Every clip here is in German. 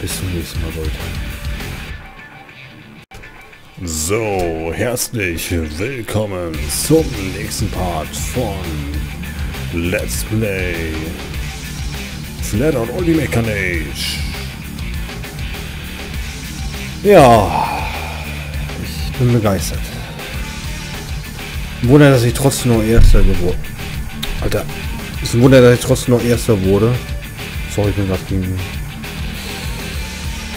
Bis zum nächsten Mal, Leute. So, herzlich willkommen zum nächsten Part von Let's Play Flat Out Ultimate Carnage. Ja, ich bin begeistert. Wunder, dass ich trotzdem noch Erster geworden. Alter, ist ein Wunder, dass ich trotzdem noch Erster wurde. Sorry, ich bin gerade gegen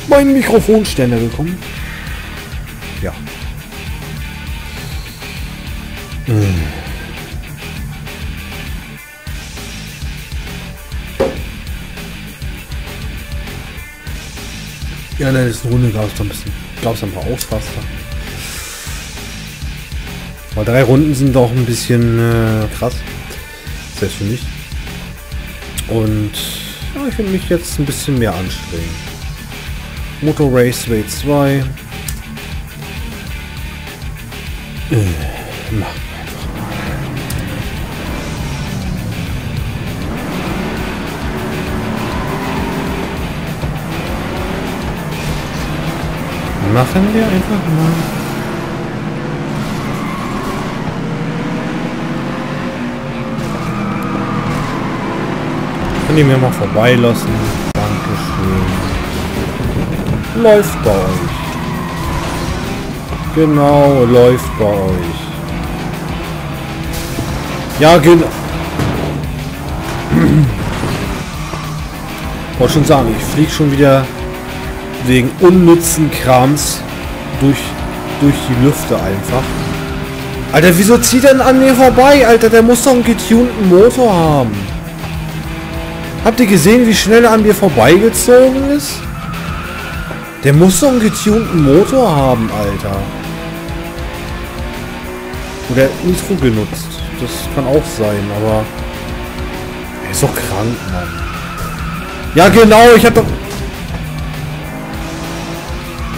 meinen Mikrofonständer gekommen. Ja. Hm. Ja, in der letzten Runde gab es ein bisschen, gab es ein paar Ausraster. Aber drei Runden sind doch ein bisschen äh, krass. Selbst für mich. Und ja, ich finde mich jetzt ein bisschen mehr anstrengen. Motor Raceway 2. Äh, mach. Machen wir einfach mal. Könnt ihr mir mal vorbeilassen? Läuft bei euch. Genau, läuft bei euch. Ja, genau. Wollte schon sagen, ich fliege schon wieder wegen unnützen Krams durch, durch die Lüfte einfach. Alter, wieso zieht er denn an mir vorbei, Alter? Der muss doch einen getunten Motor haben. Habt ihr gesehen, wie schnell er an mir vorbeigezogen ist? Der muss doch einen getunten Motor haben, Alter. Oder Nitro genutzt. Das kann auch sein, aber... Er ist doch krank, Mann. Ja, genau, ich hab doch...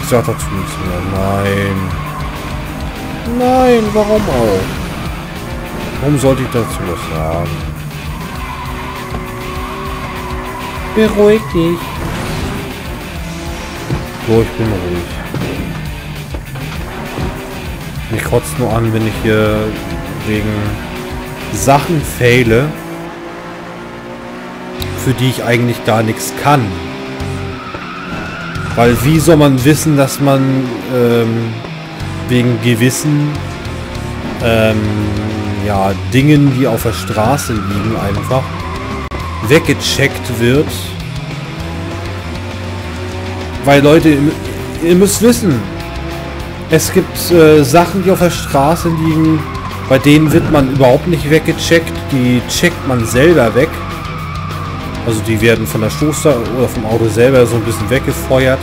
Ich sag dazu nichts mehr. Nein. Nein, warum auch? Warum sollte ich dazu was sagen? Beruhig dich. So, ich bin ruhig. Mich kotzt nur an, wenn ich hier wegen Sachen fehle, für die ich eigentlich gar nichts kann. Weil wie soll man wissen, dass man ähm, wegen gewissen ähm, ja, Dingen, die auf der Straße liegen, einfach weggecheckt wird. Weil Leute, ihr müsst wissen, es gibt äh, Sachen, die auf der Straße liegen, bei denen wird man überhaupt nicht weggecheckt. Die checkt man selber weg. Also die werden von der Stoßer oder vom Auto selber so ein bisschen weggefeuert.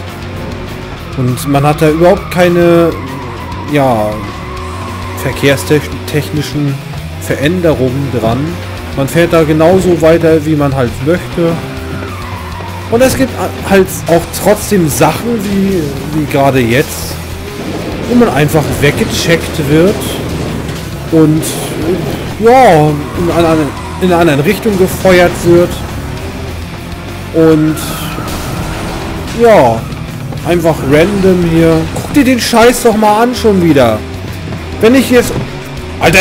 Und man hat da überhaupt keine, ja, verkehrstechnischen Veränderungen dran. Man fährt da genauso weiter, wie man halt möchte. Und es gibt halt auch trotzdem Sachen, wie, wie gerade jetzt, wo man einfach weggecheckt wird und ja, in in eine andere Richtung gefeuert wird. Und ja, einfach random hier. Guck dir den Scheiß doch mal an schon wieder. Wenn ich jetzt... Alter,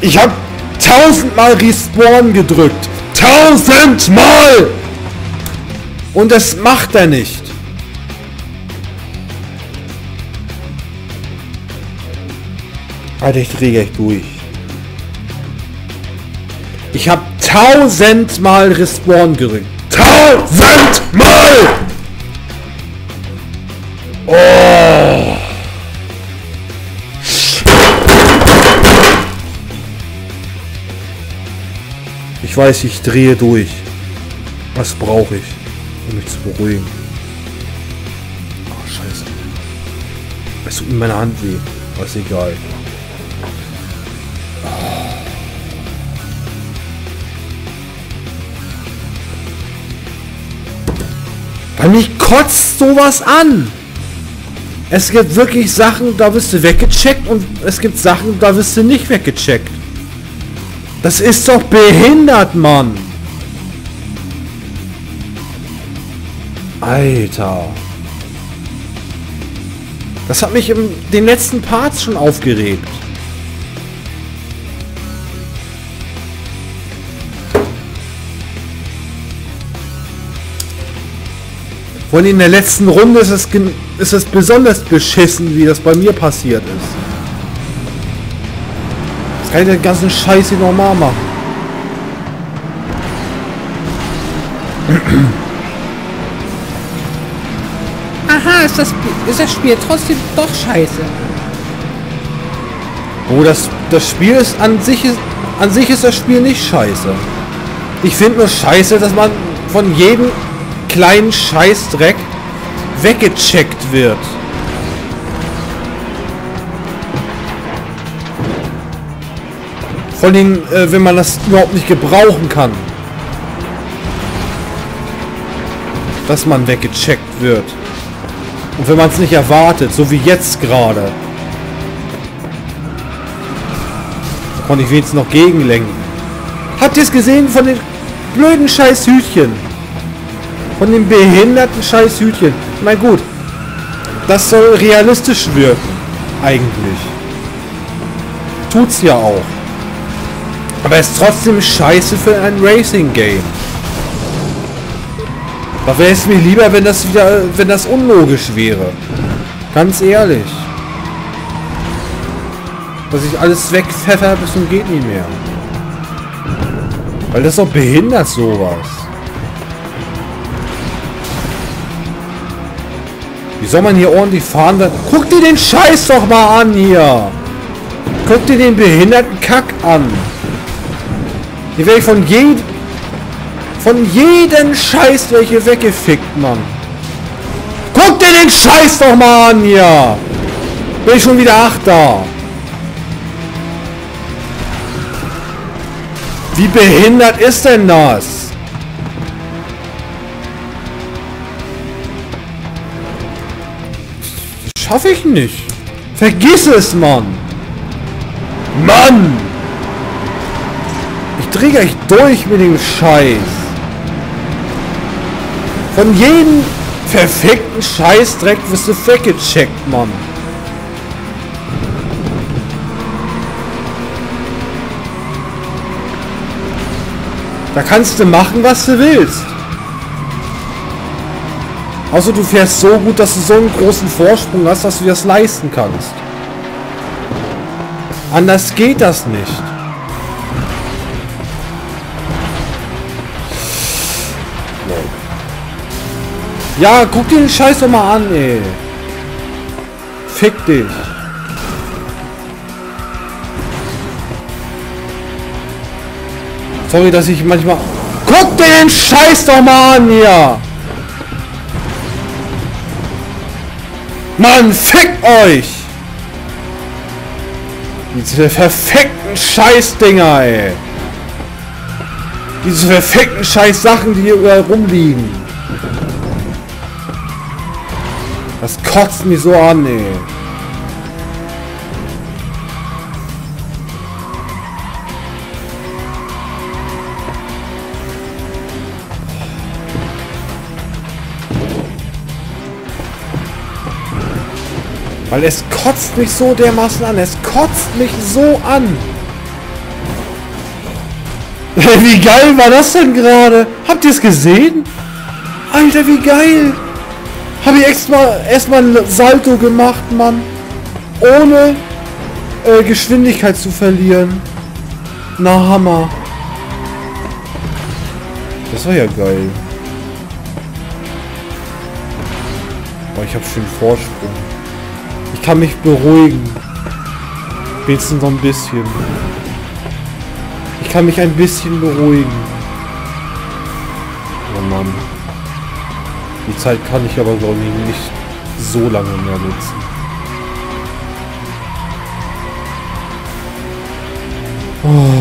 ich hab tausendmal Respawn gedrückt. Tausendmal! Und das macht er nicht. Alter, ich drehe gleich durch. Ich habe tausendmal Respawn gedrückt. Tausendmal! Oh! Ich weiß, ich drehe durch. Was brauche ich, um mich zu beruhigen? Oh, scheiße. Es tut in meiner Hand weh. Aber ist egal. Weil mich kotzt sowas an. Es gibt wirklich Sachen, da wirst du weggecheckt und es gibt Sachen, da wirst du nicht weggecheckt. Das ist doch behindert, Mann. Alter. Das hat mich in den letzten Parts schon aufgeregt. Vor in der letzten Runde ist es, ist es besonders beschissen, wie das bei mir passiert ist. Das kann ich den ganzen Scheiß hier normal machen. ist das, ist das Spiel trotzdem doch scheiße. Oh, das, das Spiel ist an sich ist, an sich ist das Spiel nicht scheiße. Ich finde nur scheiße, dass man von jedem kleinen Scheißdreck weggecheckt wird. Vor allem, äh, wenn man das überhaupt nicht gebrauchen kann. Dass man weggecheckt wird. Und wenn man es nicht erwartet, so wie jetzt gerade. Konnte ich wenigstens noch gegenlenken. Habt ihr es gesehen von den blöden Scheißhütchen? Von den behinderten Scheißhütchen. Na gut. Das soll realistisch wirken. Eigentlich. Tut's ja auch. Aber es ist trotzdem scheiße für ein Racing-Game. Da wäre es mir lieber, wenn das wieder, wenn das unlogisch wäre. Ganz ehrlich. Dass ich alles wegpfeffer bis zum geht nicht mehr. Weil das doch behindert sowas. Wie soll man hier ordentlich fahren? Guck dir den Scheiß doch mal an hier. Guck dir den behinderten Kack an. Hier werde ich von jedem von jedem Scheiß welche weggefickt, Mann. Guck dir den Scheiß doch mal an hier. Bin ich schon wieder Achter. Wie behindert ist denn das? Schaffe ich nicht. Vergiss es, Mann. Mann! Ich drehe gleich durch mit dem Scheiß. Von jedem verfickten Scheißdreck wirst du weggecheckt, Mann. Da kannst du machen, was du willst. Außer du fährst so gut, dass du so einen großen Vorsprung hast, dass du das leisten kannst. Anders geht das nicht. Ja, guck dir den Scheiß doch mal an, ey. Fick dich. Sorry, dass ich manchmal... Guck dir den Scheiß doch mal an hier! Mann, fickt euch! Diese verfickten Scheißdinger, ey! Diese verfickten Scheiß-Sachen, die hier überall rumliegen. Kotzt mich so an, ey. Weil es kotzt mich so dermaßen an. Es kotzt mich so an. wie geil war das denn gerade? Habt ihr es gesehen? Alter, wie geil. Habe ich extra erstmal ein Salto gemacht, Mann. Ohne äh, Geschwindigkeit zu verlieren. Na, Hammer. Das war ja geil. Aber ich habe schon Vorsprung. Ich kann mich beruhigen. Wenigstens noch ein bisschen. Ich kann mich ein bisschen beruhigen. Die Zeit kann ich aber, glaube ich, nicht so lange mehr nutzen. Oh.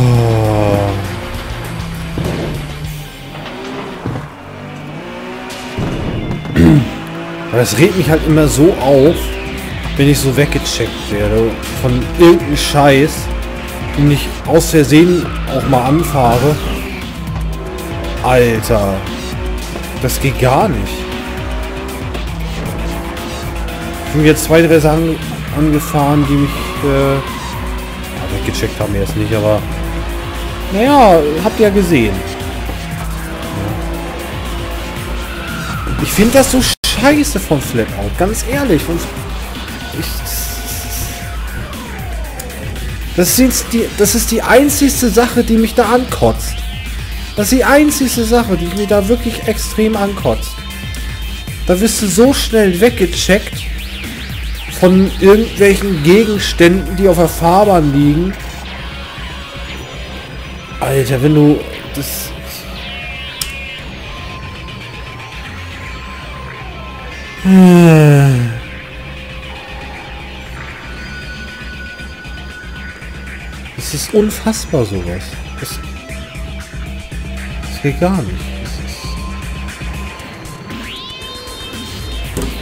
Es regt mich halt immer so auf, wenn ich so weggecheckt werde von irgendeinem Scheiß, den ich aus Versehen auch mal anfahre. Alter, das geht gar nicht. Ich bin jetzt zwei, drei Sachen angefahren, die mich äh, ja, weggecheckt haben erst nicht, aber naja, habt ihr ja gesehen. Ich finde das so scheiße von Flatout, ganz ehrlich. Von, ich, das, ist die, das ist die einzigste Sache, die mich da ankotzt. Das ist die einzigste Sache, die mich da wirklich extrem ankotzt. Da wirst du so schnell weggecheckt von irgendwelchen Gegenständen, die auf der Fahrbahn liegen. Alter, wenn du das... Das ist unfassbar sowas. Das, das geht gar nicht.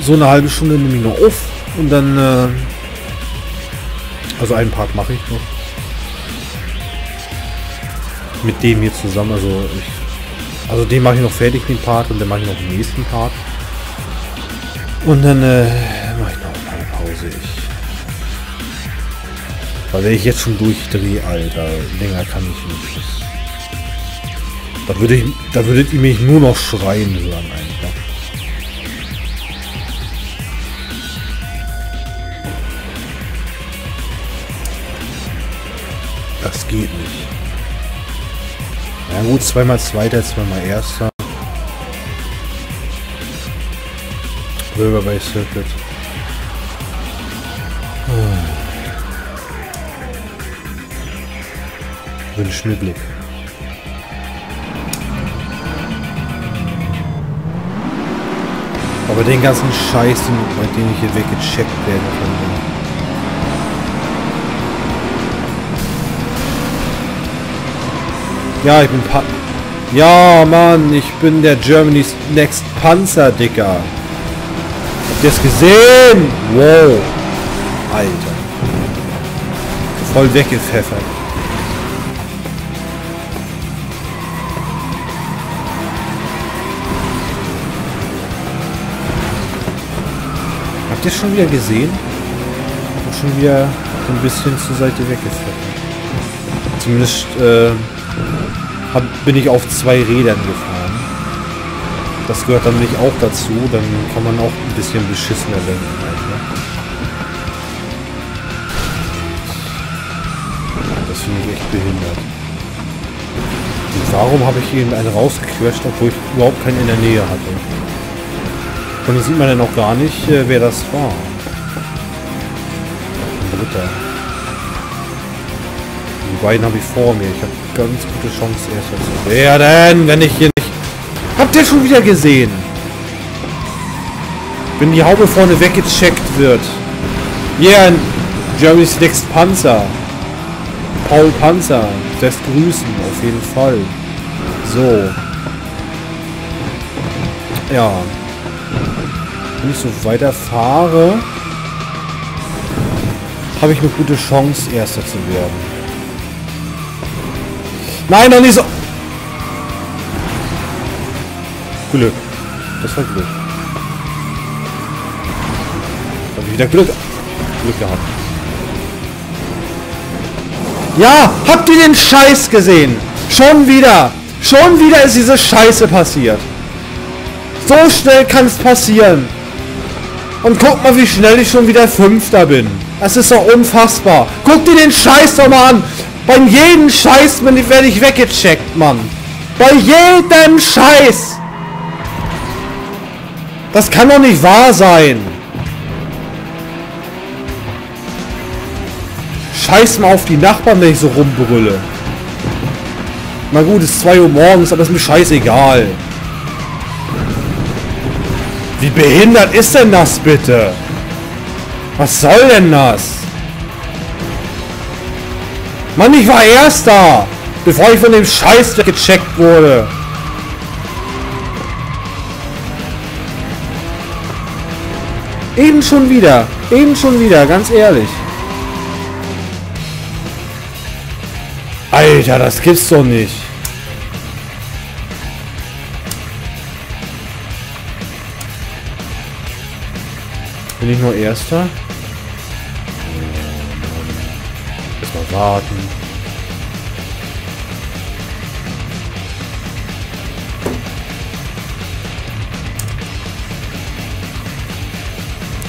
so eine halbe Stunde nehme ich noch auf und dann äh, also einen Part mache ich noch. Mit dem hier zusammen also ich, also den mache ich noch fertig den Part und dann mache ich noch den nächsten Part. und dann äh, mache ich noch eine Pause ich. Weil wenn ich jetzt schon durchdrehe Alter. Länger kann ich nicht. Da würde ich da würdet ihr mich nur noch schreien hören einfach geht nicht. Ja gut, zweimal Zweiter, zweimal Erster. Bürger bei Circuit. Wünsch mir Glück. Aber den ganzen Scheiß, bei dem ich hier weggecheckt werde von Ja, ich bin pa Ja, Mann, ich bin der Germany's Next Panzer, Dicker. Habt ihr es gesehen? Wow. Alter. Voll weggepfeffert. Habt ihr schon wieder gesehen? Und schon wieder ein bisschen zur Seite weggepfeffert. Zumindest, äh, hab, bin ich auf zwei Rädern gefahren. Das gehört dann nicht auch dazu, dann kann man auch ein bisschen beschissener lenken. Halt, ne? Das finde ich echt behindert. Und warum habe ich eben einen rausgequetscht, obwohl ich überhaupt keinen in der Nähe hatte? Und hier sieht man dann auch gar nicht, äh, wer das war. Ein Dritter. Die beiden habe ich vor mir. Ich habe ganz gute Chance, erster zu werden, wenn ich hier nicht... Habt ihr schon wieder gesehen? Wenn die Haube vorne weggecheckt wird. Yeah, Jeremy's Next Panzer. Paul Panzer. Lässt grüßen, auf jeden Fall. So. Ja. Wenn ich so weiterfahre, habe ich eine gute Chance, Erster zu werden. Nein, noch nicht so. Glück. Das war Glück. Hab ich wieder Glück. Glück gehabt. Ja, habt ihr den Scheiß gesehen? Schon wieder. Schon wieder ist diese Scheiße passiert. So schnell kann es passieren. Und guck mal, wie schnell ich schon wieder Fünfter bin. Das ist doch unfassbar. Guck dir den Scheiß doch mal an. Bei jedem Scheiß werde ich weggecheckt, Mann. Bei jedem Scheiß. Das kann doch nicht wahr sein. Scheiß mal auf die Nachbarn, wenn ich so rumbrülle. Na gut, es ist 2 Uhr morgens, aber ist mir scheißegal. Wie behindert ist denn das bitte? Was soll denn das? Mann, ich war Erster! Bevor ich von dem Scheiß gecheckt wurde. Eben schon wieder. Eben schon wieder, ganz ehrlich. Alter, das gibt's doch nicht. Bin ich nur Erster? Warten.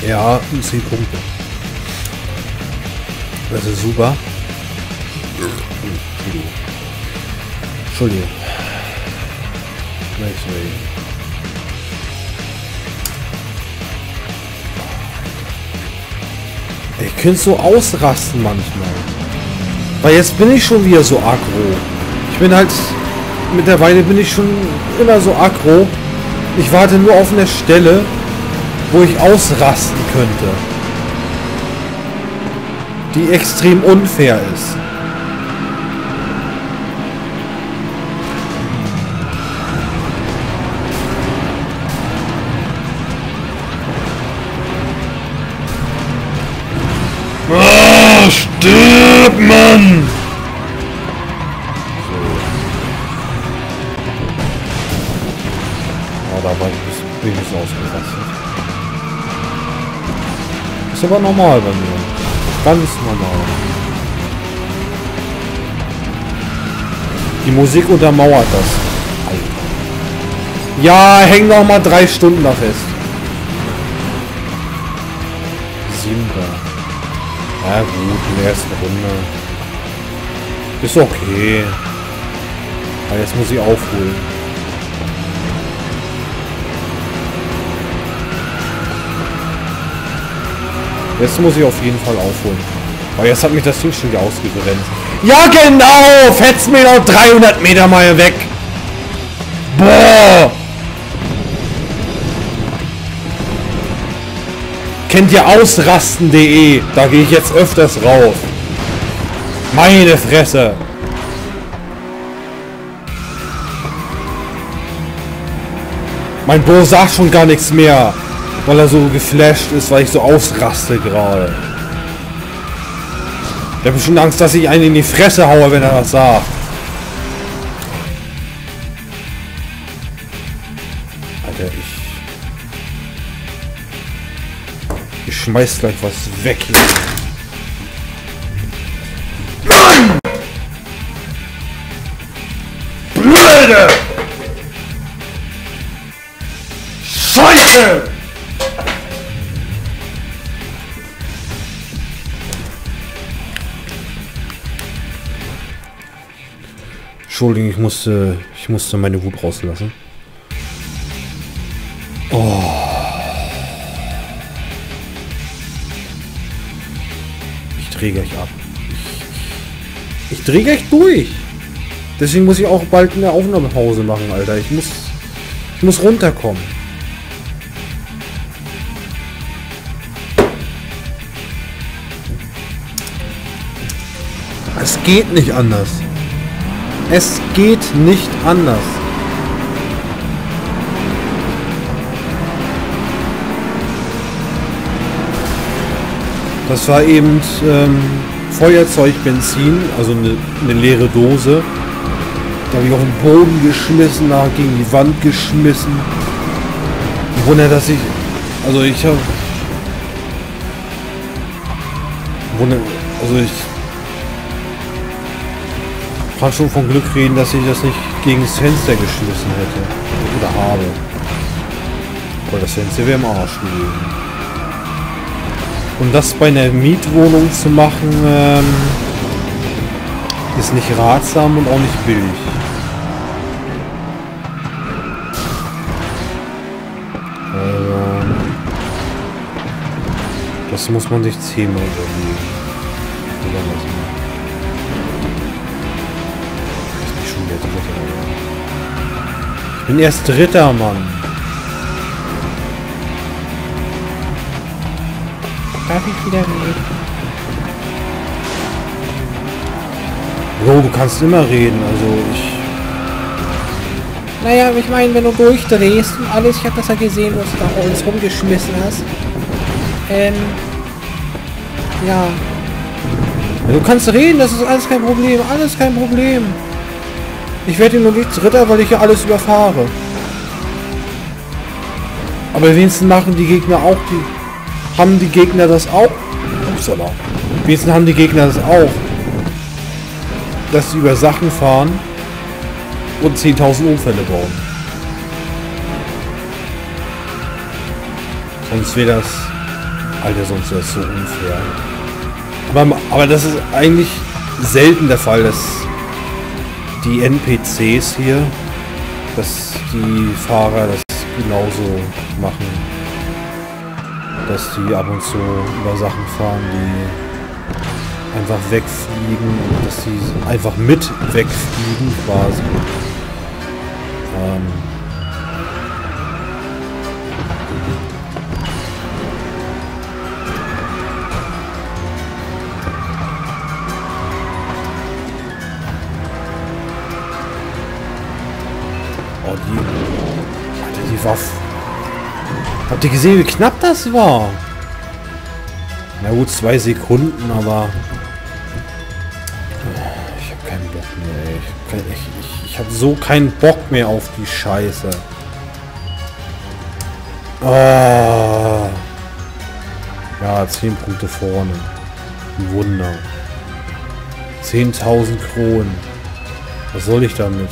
Ja, 10 Punkte. Das ist super. Entschuldigung. Nice way. Ich könnte so ausrasten manchmal. Weil jetzt bin ich schon wieder so aggro. Ich bin halt... Mittlerweile bin ich schon immer so aggro. Ich warte nur auf eine Stelle, wo ich ausrasten könnte. Die extrem unfair ist. Stirb, Mann! Ja, da war ich ein bisschen, ausgerastet. Ist aber normal bei mir. Ganz normal. Die Musik untermauert das. Alter. Ja, häng noch mal drei Stunden da fest. Siebter. Ja gut, in der ersten Runde. Ist okay. Aber jetzt muss ich aufholen. Jetzt muss ich auf jeden Fall aufholen. Aber jetzt hat mich das Ding schon wieder ausgerennt. Ja genau! Fetz mir noch 300 Meter mal weg! Boah! Kennt ihr ausrasten.de? Da gehe ich jetzt öfters rauf. Meine Fresse! Mein Bo sagt schon gar nichts mehr, weil er so geflasht ist, weil ich so ausraste gerade. Ich habe schon Angst, dass ich einen in die Fresse haue, wenn er was sagt. Schmeiß gleich was weg hier. Blöde! Scheiße! Entschuldigung, ich musste, ich musste meine Wut rauslassen. Drehe gleich ab. Ich, ich drehe gleich durch. Deswegen muss ich auch bald eine Aufnahmepause machen, Alter. Ich muss, ich muss runterkommen. Es geht nicht anders. Es geht nicht anders. Das war eben ähm, Feuerzeug, Benzin, also eine, eine leere Dose. Da habe ich auf den Boden geschmissen, da gegen die Wand geschmissen. Wunder, dass ich... Also ich habe... Wunder... Also ich... Kann schon von Glück reden, dass ich das nicht gegen das Fenster geschmissen hätte. Oder habe. Weil das Fenster wäre im Arsch gewesen. Und das bei einer Mietwohnung zu machen, ähm, ist nicht ratsam und auch nicht billig. Also, das muss man sich zehnmal überlegen. Ich bin erst Dritter, Mann. Darf ich wieder reden? Bro, du kannst immer reden, also ich... Naja, ich meine, wenn du durchdrehst und alles, ich habe das ja gesehen, was du da uns rumgeschmissen hast. Ähm. Ja. Ja, du kannst reden, das ist alles kein Problem, alles kein Problem. Ich werde nur nicht Dritter, weil ich hier alles überfahre. Aber wenigstens machen die Gegner auch die... haben die Gegner das auch. Upsala. Wenigstens haben die Gegner das auch. Dass sie über Sachen fahren und 10.000 Unfälle bauen. Sonst wäre das... Alter, sonst wäre das so unfair. Aber, aber das ist eigentlich selten der Fall, dass die NPCs hier, dass die Fahrer das genauso machen. Dass die ab und zu über Sachen fahren, die einfach wegfliegen und dass die einfach mit wegfliegen quasi. Ähm Oh, die... Die Waffe. Habt ihr gesehen, wie knapp das war? Na gut, zwei Sekunden, aber... Ich habe keinen Bock mehr, ey. Ich, ich, ich, habe so keinen Bock mehr auf die Scheiße. Ah. Ja, 10 Punkte vorne. Ein Wunder. 10.000 Kronen. Was soll ich damit?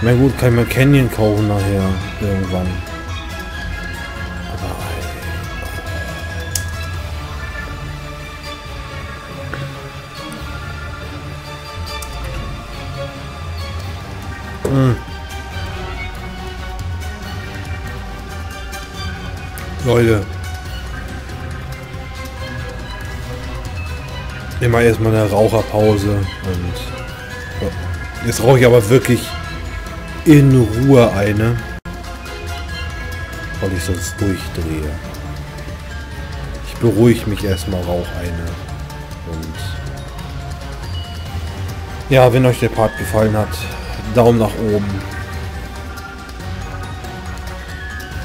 Na gut, kann ich mir Canyon kaufen nachher. Irgendwann. Hm. Leute. Immer erstmal eine Raucherpause und jetzt rauche ich aber wirklich in Ruhe eine, weil ich sonst durchdrehe. Ich beruhige mich erstmal, rauch eine. Und ja, wenn euch der Part gefallen hat, Daumen nach oben.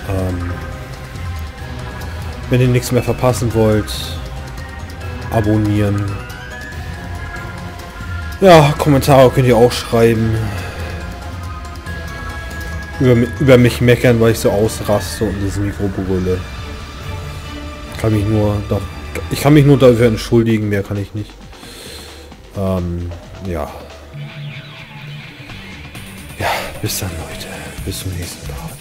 Ähm, wenn ihr nichts mehr verpassen wollt, abonnieren. Ja, Kommentare könnt ihr auch schreiben über, über mich meckern, weil ich so ausraste und das Mikro brülle. Kann mich nur da, ich kann mich nur dafür entschuldigen, mehr kann ich nicht. Ähm, ja. Ja, bis dann Leute. Bis zum nächsten Mal.